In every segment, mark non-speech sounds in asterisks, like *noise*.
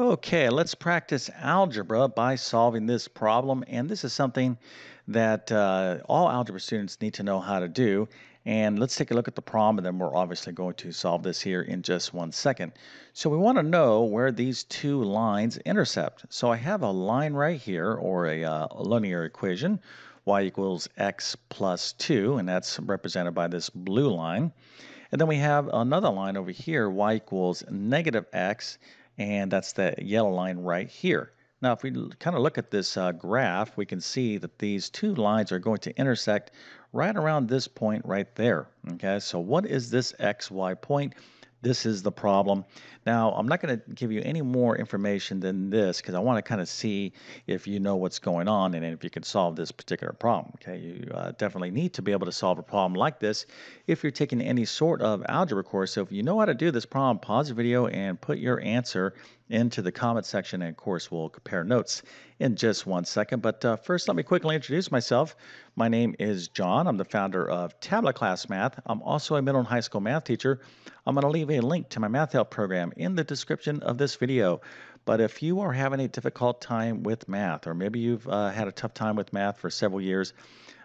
Okay, let's practice algebra by solving this problem. And this is something that uh, all algebra students need to know how to do. And let's take a look at the problem, and then we're obviously going to solve this here in just one second. So we want to know where these two lines intercept. So I have a line right here, or a, uh, linear equation, y equals x plus 2, and that's represented by this blue line. And then we have another line over here, y equals negative x, and that's the yellow line right here. Now, if we kind of look at this uh, graph, we can see that these two lines are going to intersect right around this point right there. Okay, so what is this XY point? This is the problem. Now, I'm not going to give you any more information than this because I want to kind of see if you know what's going on and if you can solve this particular problem. Okay, you uh, definitely need to be able to solve a problem like this if you're taking any sort of algebra course. So if you know how to do this problem, pause the video and put your answer into the comment section and of course we'll compare notes in just one second. But uh, first, let me quickly introduce myself. My name is John. I'm the founder of TabletClass Math. I'm also a middle and high school math teacher. I'm going to leave a link to my math help program in the description of this video. But if you are having a difficult time with math, or maybe you've uh, had a tough time with math for several years,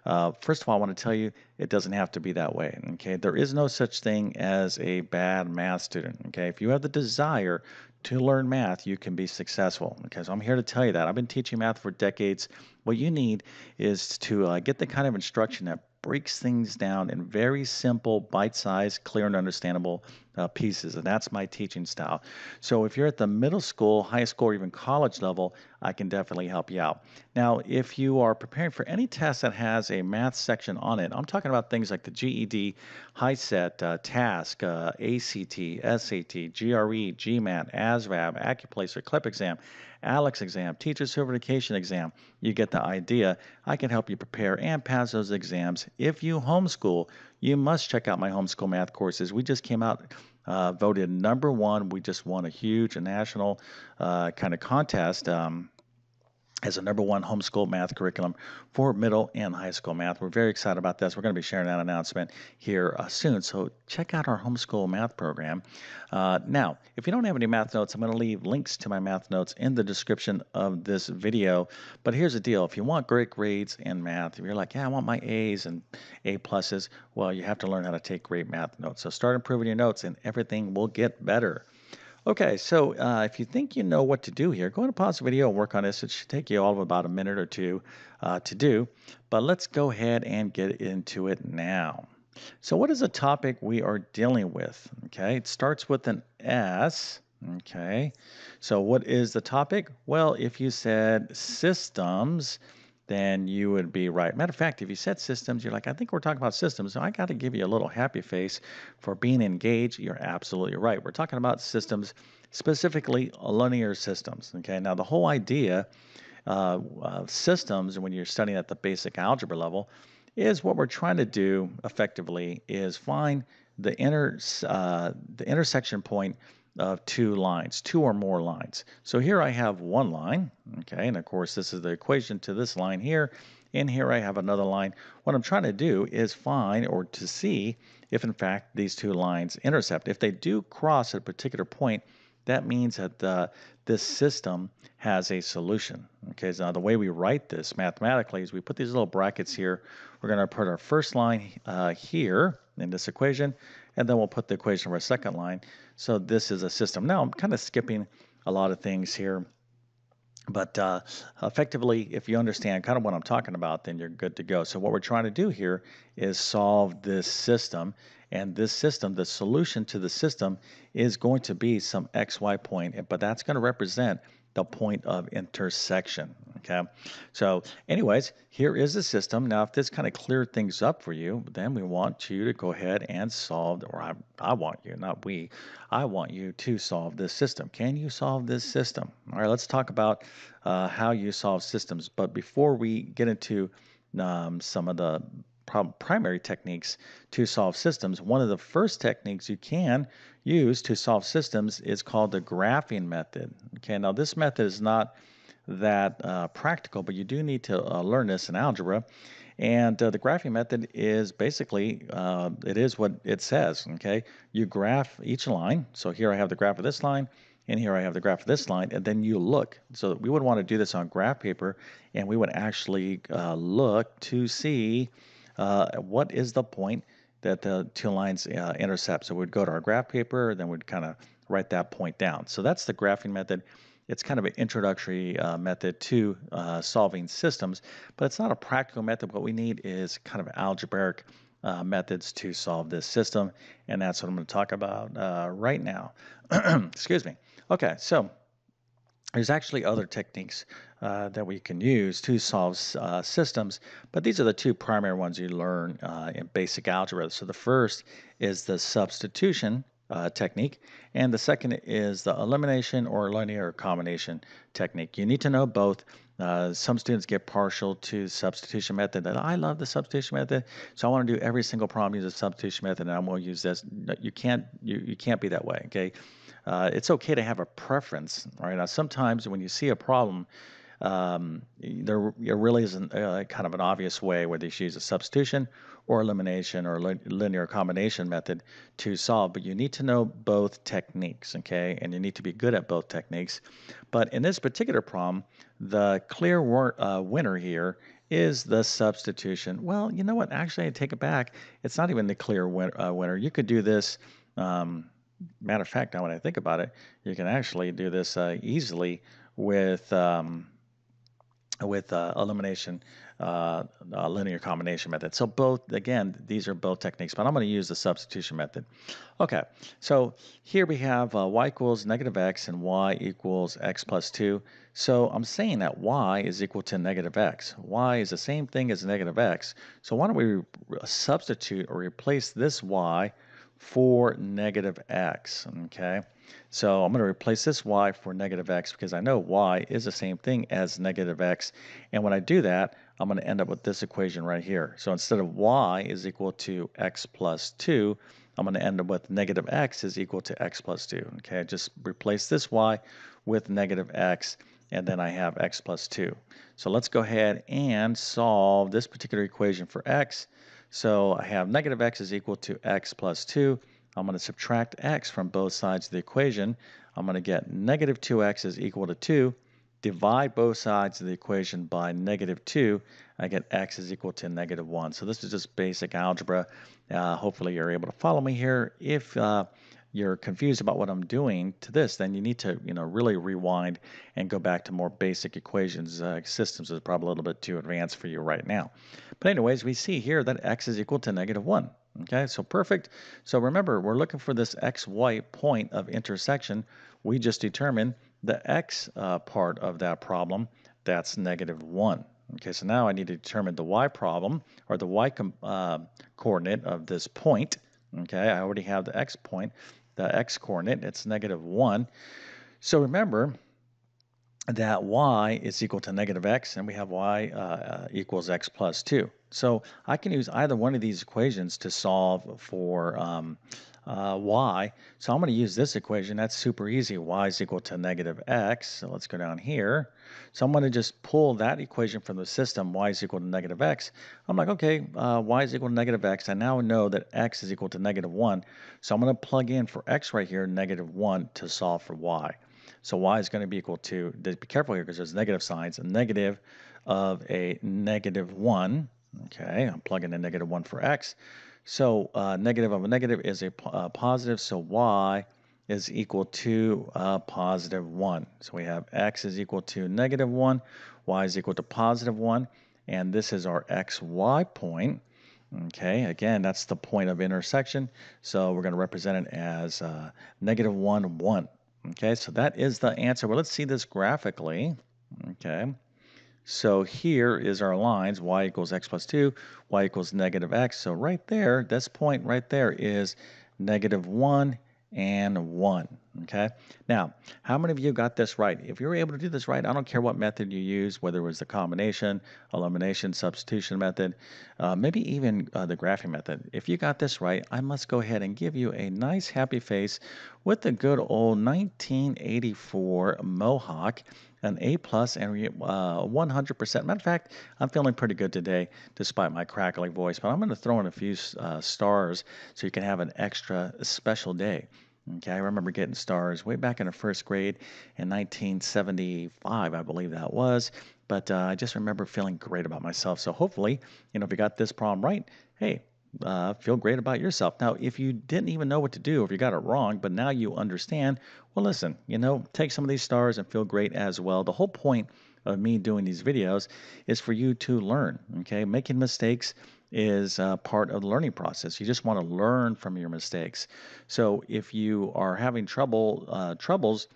uh, first of all, I want to tell you it doesn't have to be that way. Okay, there is no such thing as a bad math student. Okay, if you have the desire to learn math, you can be successful. Okay, so I'm here to tell you that. I've been teaching math for decades. What you need is to uh, get the kind of instruction that breaks things down in very simple, bite sized, clear, and understandable uh, pieces. And that's my teaching style. So if you're at the middle school, high school, or even college level, I can definitely help you out. Now, if you are preparing for any test that has a math section on it, I'm talking about things like the GED, HiSET, uh, TASC, uh, ACT, SAT, GRE, GMAT, ASVAB, Accuplacer, CLEP exam, ALEKS exam, teacher certification exam. You get the idea. I can help you prepare and pass those exams. If you homeschool, you must check out my homeschool math courses. We just came out uh, voted number one. We just won a huge national uh, kind of contest. Um, as a number one homeschool math curriculum for middle and high school math. We're very excited about this. We're going to be sharing that announcement here uh, soon. So check out our homeschool math program. Uh, now, if you don't have any math notes, I'm going to leave links to my math notes in the description of this video. But here's the deal. If you want great grades in math, if you're like, yeah, I want my A's and A pluses, well, you have to learn how to take great math notes. So start improving your notes and everything will get better. Okay, so uh, if you think you know what to do here, go ahead and pause the video and work on this. It should take you all of about a minute or two uh, to do, but let's go ahead and get into it now. So what is the topic we are dealing with? Okay, it starts with an S. Okay, so what is the topic? Well, if you said systems, then you would be right. Matter of fact, if you said systems, you're like, I think we're talking about systems. So I got to give you a little happy face for being engaged. You're absolutely right. We're talking about systems, specifically linear systems. Okay, now the whole idea uh, of systems, when you're studying at the basic algebra level, is what we're trying to do effectively is find the inter uh, the intersection point of two lines, two or more lines. So here I have one line, okay, and of course this is the equation to this line here, and here I have another line. What I'm trying to do is find or to see if in fact these two lines intercept. If they do cross at a particular point, that means that uh, this system has a solution. Okay, so now the way we write this mathematically is we put these little brackets here. We're going to put our first line uh, here in this equation, and then we'll put the equation for our second line. So this is a system. Now I'm kind of skipping a lot of things here. But uh, effectively, if you understand kind of what I'm talking about, then you're good to go. So what we're trying to do here is solve this system. And this system, the solution to the system is going to be some XY point, but that's going to represent the point of intersection. Okay. So, anyways, here is the system. Now, if this kind of cleared things up for you, then we want you to go ahead and solve, or I, I want you, not we, I want you to solve this system. Can you solve this system? All right, let's talk about uh, how you solve systems. But before we get into um, some of the primary techniques to solve systems. One of the first techniques you can use to solve systems is called the graphing method. Okay, now this method is not that uh, practical, but you do need to uh, learn this in algebra. And uh, the graphing method is basically, uh, it is what it says, okay? You graph each line. So here I have the graph of this line, and here I have the graph of this line, and then you look. So we would want to do this on graph paper, and we would actually uh, look to see what is the point that the two lines uh, intercept. So we'd go to our graph paper, then we'd kind of write that point down. So that's the graphing method. It's kind of an introductory uh, method to uh, solving systems, but it's not a practical method. What we need is kind of algebraic uh, methods to solve this system, and that's what I'm going to talk about uh, right now. *clears throat* Excuse me. Okay, so there's actually other techniques uh, that we can use to solve uh, systems, but these are the two primary ones you learn uh, in basic algebra. So the first is the substitution uh, technique, and the second is the elimination or linear combination technique. You need to know both. Uh, some students get partial to substitution method that I love the substitution method, so I want to do every single problem use a substitution method, and I'm going to use this. You can't you, you can't be that way. Okay, uh, it's okay to have a preference. Right now, sometimes when you see a problem, um, there, really isn't uh, kind of an obvious way whether you should use a substitution or elimination or linear combination method to solve, but you need to know both techniques, okay? And you need to be good at both techniques. But in this particular problem, the clear uh, winner here is the substitution. Well, you know what? Actually, I take it back. It's not even the clear win uh, winner. You could do this. Um, matter of fact, now when I think about it, you can actually do this uh, easily with um, with uh, elimination uh, uh, linear combination method. So both, again, these are both techniques, but I'm going to use the substitution method. Okay, so here we have uh, y equals negative x and y equals x plus 2. So I'm saying that y is equal to negative x. y is the same thing as negative x. So why don't we substitute or replace this y for negative x, okay? So I'm going to replace this y for negative x because I know y is the same thing as negative x. And when I do that, I'm going to end up with this equation right here. So instead of y is equal to x plus 2, I'm going to end up with negative x is equal to x plus 2. Okay, I just replace this y with negative x, and then I have x plus 2. So let's go ahead and solve this particular equation for x. So I have negative x is equal to x plus 2. I'm going to subtract x from both sides of the equation. I'm going to get negative 2x is equal to 2 divide both sides of the equation by negative 2, I get x is equal to negative 1. So this is just basic algebra. Uh, hopefully you're able to follow me here. If uh, you're confused about what I'm doing to this, then you need to you know, really rewind and go back to more basic equations. Uh, systems is probably a little bit too advanced for you right now. But anyways, we see here that x is equal to negative 1. Okay, so perfect. So remember, we're looking for this xy point of intersection. We just determined the x uh, part of that problem, that's negative 1. Okay, so now I need to determine the y problem, or the y uh, coordinate of this point. Okay, I already have the x point, the x coordinate, it's negative 1. So remember that y is equal to negative x, and we have y uh, uh equals x plus 2. So I can use either one of these equations to solve for um, uh, y. So I'm going to use this equation. That's super easy. y is equal to negative x. So let's go down here. So I'm going to just pull that equation from the system, y is equal to negative x. I'm like, okay, uh, y is equal to negative x. I now know that x is equal to negative 1. So I'm going to plug in for x right here, negative 1, to solve for y. So y is going to be equal to, be careful here because there's negative signs, a negative of a negative 1. Okay, I'm plugging in negative 1 for x. So uh, negative of a negative is a uh, positive, so y is equal to uh, positive 1. So we have x is equal to negative 1, y is equal to positive 1, and this is our xy point. Okay, again, that's the point of intersection, so we're going to represent it as uh, negative 1, 1. Okay, so that is the answer. Well, let's see this graphically. Okay. So here is our lines, y equals x plus 2, y equals negative x. So right there, this point right there is negative 1 and 1. Okay. Now, how many of you got this right? If you're able to do this right, I don't care what method you use, whether it was the combination, elimination, substitution method, uh, maybe even uh, the graphing method. If you got this right, I must go ahead and give you a nice happy face with the good old 1984 Mohawk an A plus and 100%. Matter of fact, I'm feeling pretty good today despite my crackling voice, but I'm going to throw in a few uh, stars so you can have an extra special day. Okay, I remember getting stars way back in the first grade in 1975, I believe that was. But uh, I just remember feeling great about myself. So hopefully, you know, if you got this problem right, hey, uh, feel great about yourself. Now, if you didn't even know what to do, if you got it wrong, but now you understand, well, listen, you know, take some of these stars and feel great as well. The whole point of me doing these videos is for you to learn. Okay, making mistakes is uh, part of the learning process. You just want to learn from your mistakes. So if you are having trouble, uh, troubles,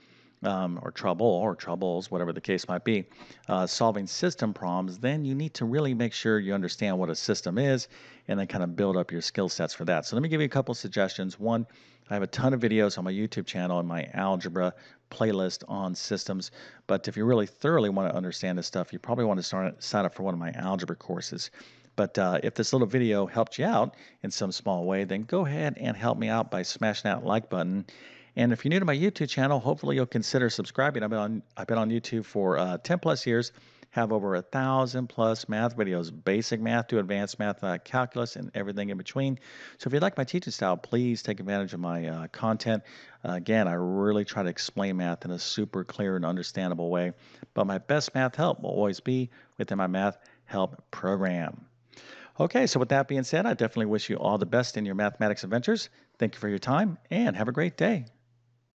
um, or trouble or troubles, whatever the case might be, uh, solving system problems, then you need to really make sure you understand what a system is and then kind of build up your skill sets for that. So let me give you a couple suggestions. One, I have a ton of videos on my YouTube channel and my algebra playlist on systems. But if you really thoroughly want to understand this stuff, you probably want to start sign up for one of my algebra courses. But uh, if this little video helped you out in some small way, then go ahead and help me out by smashing that like button. And if you're new to my YouTube channel, hopefully you'll consider subscribing. I've been on I've been on YouTube for uh, 10 plus years, have over a thousand plus math videos, basic math to advanced math, uh, calculus, and everything in between. So if you like my teaching style, please take advantage of my uh, content. Again, I really try to explain math in a super clear and understandable way. But my best math help will always be within my math help program. Okay, so with that being said, I definitely wish you all the best in your mathematics adventures. Thank you for your time and have a great day.